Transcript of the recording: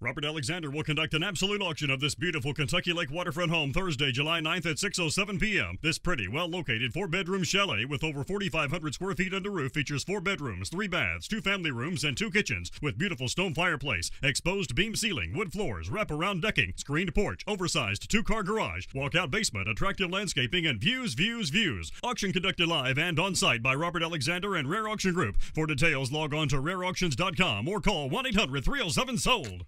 Robert Alexander will conduct an absolute auction of this beautiful Kentucky Lake waterfront home Thursday, July 9th at 6.07 p.m. This pretty, well-located four-bedroom chalet with over 4,500 square feet under roof features four bedrooms, three baths, two family rooms, and two kitchens with beautiful stone fireplace, exposed beam ceiling, wood floors, wraparound decking, screened porch, oversized two-car garage, walkout basement, attractive landscaping, and views, views, views. Auction conducted live and on-site by Robert Alexander and Rare Auction Group. For details, log on to rareauctions.com or call 1-800-307-SOLD.